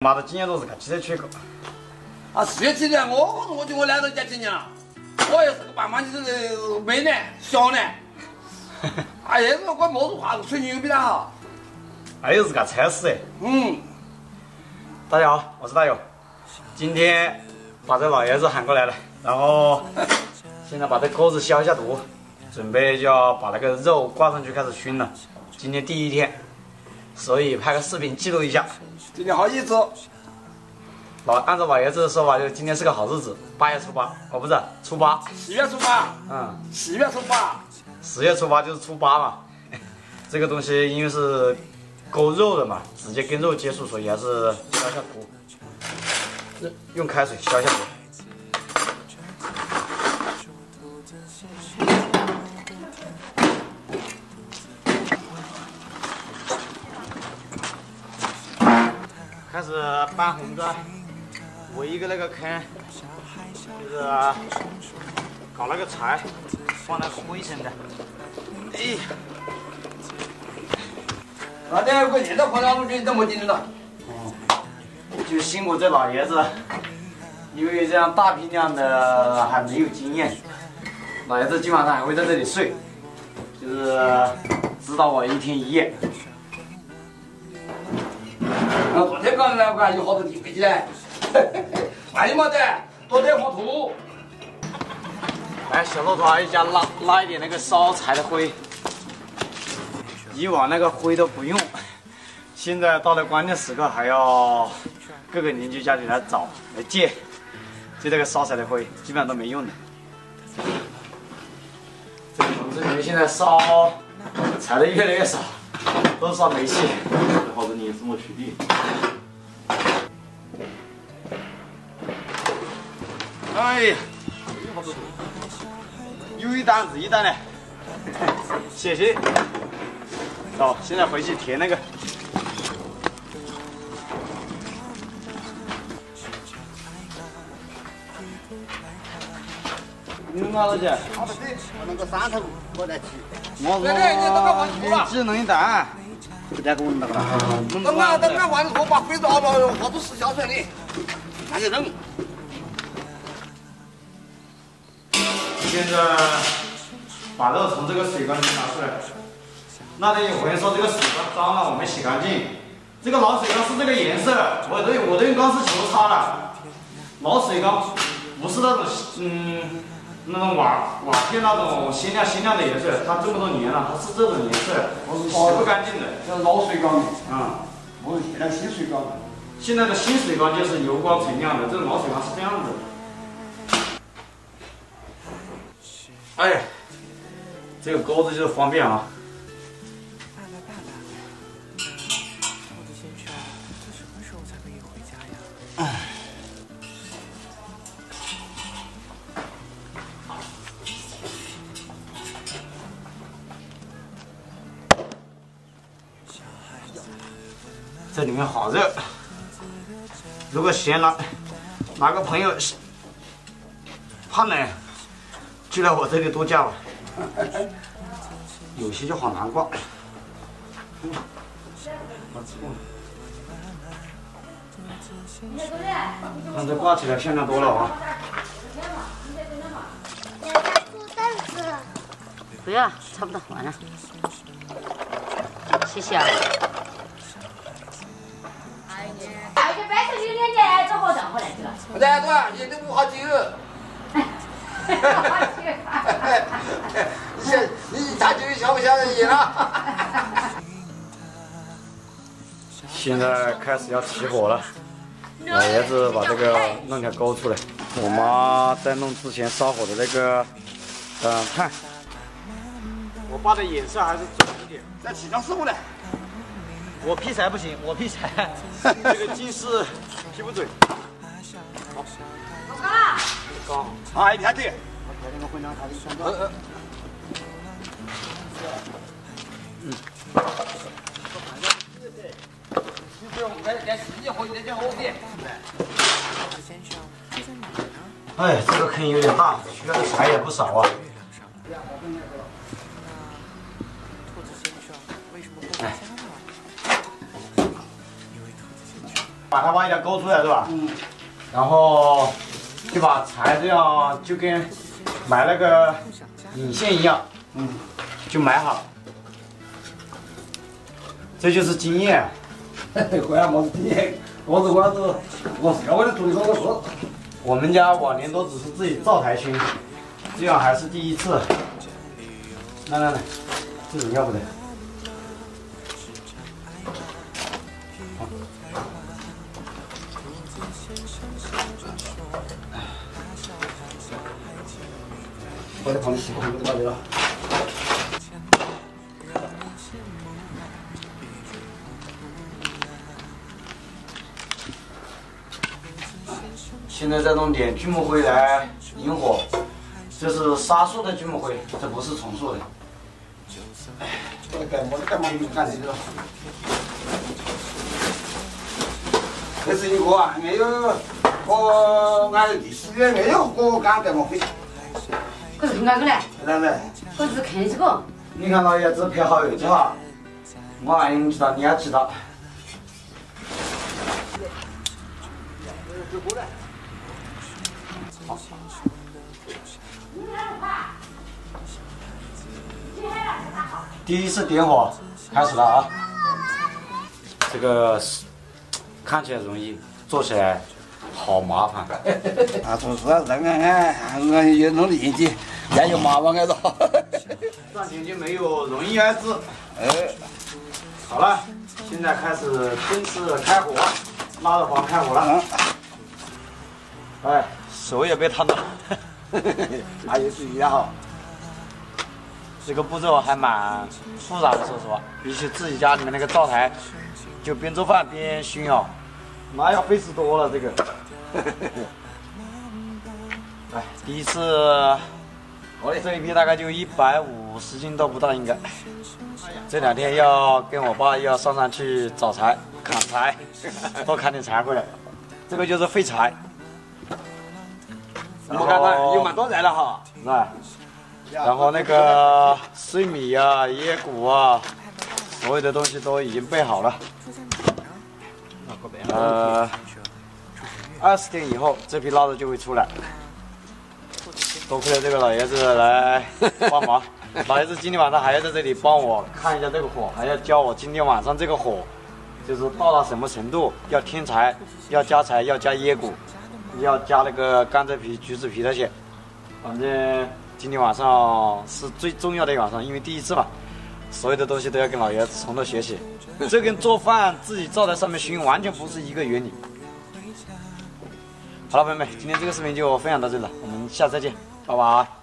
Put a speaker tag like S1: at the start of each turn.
S1: 妈的，今年都是看汽车缺口。
S2: 啊，是有几年，我我就我来到家几年了，我也是个爸妈，你这个每年小年。哎呀，这管么子话，吹牛逼了哈。
S1: 那又是干差事哎。
S2: 嗯。
S1: 大家好，我是大勇。今天把这老爷子喊过来了，然后现在把这钩子消一下毒，准备就要把那个肉挂上去开始熏了。今天第一天，所以拍个视频记录一下。
S2: 今天好日子。
S1: 老按照老爷子的说法，就今天是个好日子，八月初八哦，不是初八，
S2: 十月初八，
S1: 嗯，
S2: 十月初八，
S1: 十月初八就是初八嘛。这个东西因为是勾肉的嘛，直接跟肉接触，所以还是消一下毒，用开水消一下毒。开始搬红砖。围一个那个坑，就是搞那个柴，放那个灰尘的。哎，
S2: 那天有个现在跑两路军都没劲了。
S1: 哦，就辛苦这老爷子，因为这样大批量的还没有经验，老爷子今晚上还会在这里睡，就是指导我一天一夜。
S2: 昨天刚来，我看有好多地飞机嘞。哎呀妈的，多点火土！
S1: 来，小骆驼阿姨家拉拉一点那个烧柴的灰。以往那个灰都不用，现在到了关键时刻还要各个邻居家里来找来借，借这个烧柴的灰，基本上都没用的。这个同志们现在烧柴的越来越少，都是烧煤气。
S3: 好多年怎么取缔？
S1: 哎呀，有一单是一单嘞，谢谢。走，现在回去填那个。你弄哪了去？
S4: 好不对，弄个三头我来取。
S1: 我我只弄一担。
S4: 不带给我弄那个。
S2: 等啊等啊，完了后把灰抓了，好多屎消出来的，那就扔。
S1: 现在把肉从这个水缸里拿出来。那天有朋友说这个水缸脏了，我没洗干净。这个老水缸是这个颜色，我都我都用钢丝球擦了。老水缸不是那种嗯那种瓦瓦片那种鲜亮鲜亮的颜色，它这么多年了，它是这种颜色，洗不干净的。
S2: 像老水缸
S1: 啊，
S2: 我现在新水缸。
S1: 现在的新水缸就是油光锃亮的，这种老水缸是这样子。哎，这个钩子就是方便啊。这里面好热，如果嫌哪哪个朋友怕冷。就来我这里度假吧，有些就好难挂。看这挂起来漂亮多了啊！
S5: 不要，差不多完了。谢谢啊。
S6: 这白手有两年，找好账回来去了。
S2: 来多，也都不好久。你 你家就晓不晓得意了？
S1: 现在开始要起火了，老爷子把这个弄条钩出来，我妈在弄之前烧火的那个嗯炭。我爸的眼色还是准一点。
S2: 在起张师傅呢。
S1: 我劈柴不行，我劈柴 这个近视 劈不准。
S6: 好。高了。
S1: 高。
S2: 啊，一片对。嗯。
S1: 哎，这个坑有点大，需要的柴也不少啊。哎。把它挖一条沟出来是吧？嗯。然后就把菜这样就跟埋那个引线一样，嗯，就埋好。这就是经验。
S2: 关键么子经我是关子，我是我的做的多个事。
S1: 我们家往年都只是自己灶台熏，这样还是第一次。来来来，这种要不得。
S2: 我在旁边洗过，不着急了。
S1: 现在在弄点锯木灰来引火，这是沙树的锯木灰，这不是重塑的。
S2: 我干么干嘛干这个？这是一个啊，没有我俺第四月没有我干干么灰。
S6: 可是哪个嘞？
S2: 来来，
S6: 可是看这个，
S1: 你看老爷子拍好位置哈，我爱你知道，你也知道。第一次点火，开始了啊！这个看起来容易，做起来好麻烦。
S2: 啊，做事啊，人啊，俺有努力的，也有麻烦个了。
S1: 赚钱就没有容易二字。
S2: 哎，
S1: 好了，现在开始正式开火，拉着黄开火了。哎，手也被烫到。
S2: 那也是一样哈。
S1: 这个步骤还蛮复杂的，说实话，比起自己家里面那个灶台，就边做饭边熏哦，那要费事多了。这个，哎，第一次，我的这一批大概就一百五十斤都不到，应该。这两天要跟我爸要上山去找柴、砍柴，多砍点柴回来。这个就是废柴。
S2: 我看看有蛮多人了哈，
S1: 是吧？然后那个碎米啊、椰谷啊，所有的东西都已经备好了。呃，二十天以后这批腊肉就会出来。多亏了这个老爷子来帮忙，老爷子今天晚上还要在这里帮我看一下这个火，还要教我今天晚上这个火就是到了什么程度，要添柴，要加柴，要加椰果，要加那个甘蔗皮、橘子皮那些，反正。今天晚上是最重要的一晚上，因为第一次嘛，所有的东西都要跟老爷子从头学习。这跟做饭自己灶台上面熏完全不是一个原理。好了，朋友们，今天这个视频就分享到这里了，我们下次再见，拜拜。